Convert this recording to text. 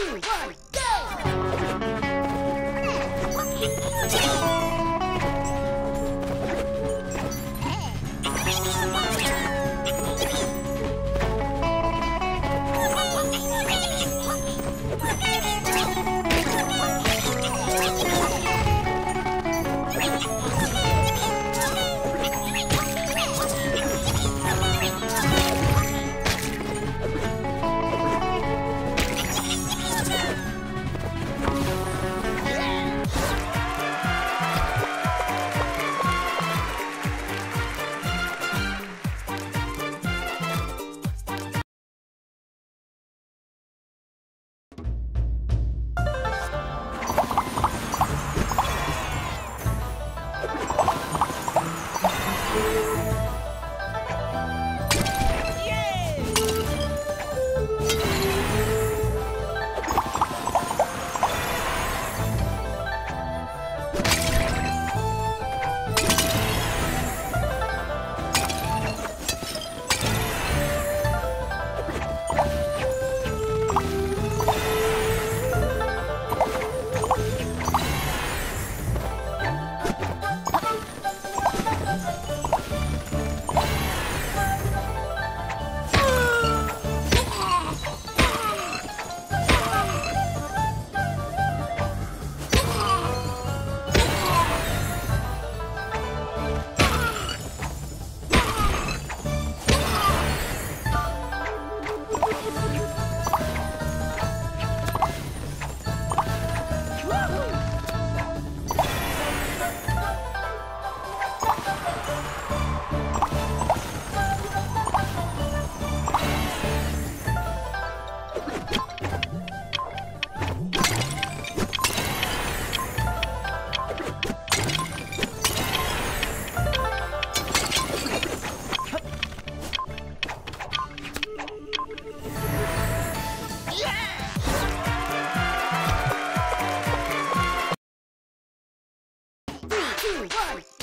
two, one, go! Three,